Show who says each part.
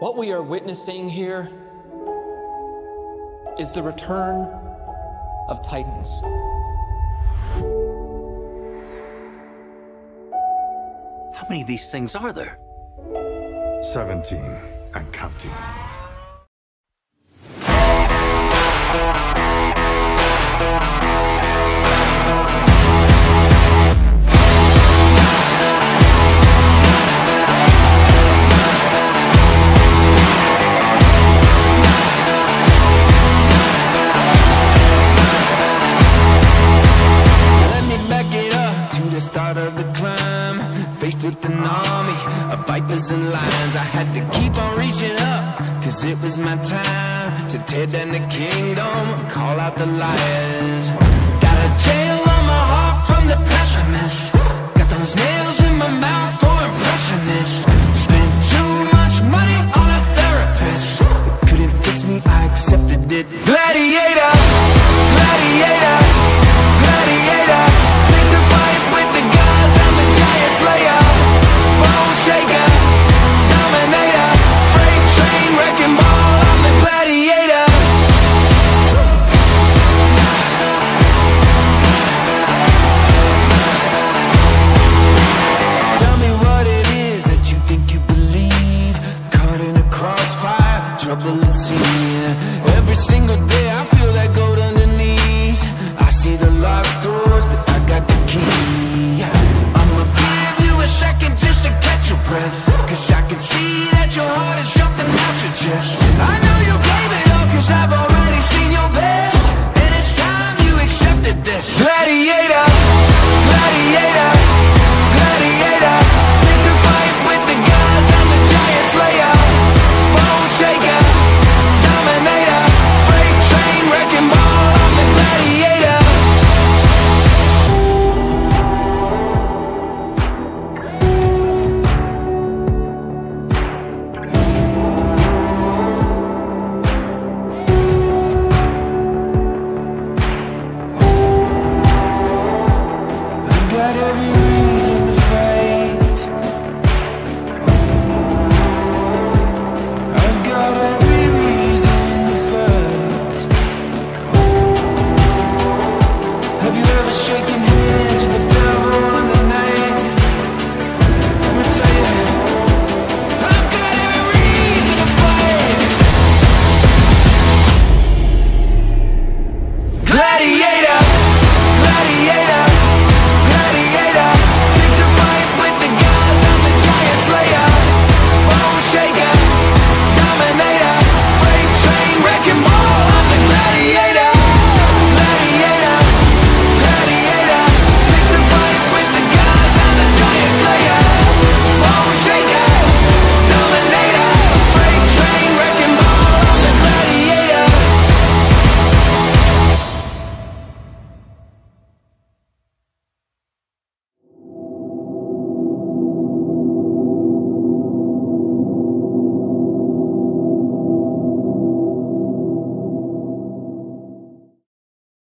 Speaker 1: What we are witnessing here is the return of Titans.
Speaker 2: How many of these things are there?
Speaker 3: 17 and counting.
Speaker 4: Start of the climb. Faced with an army of vipers and lions. I had to keep on reaching up, cause it was my time to tear down the kingdom, call out the liars. every single day I feel that gold underneath. I see the locked doors, but I got the key. I'ma give you a second just to catch your breath. Cause I can see that your heart is jumping out your chest.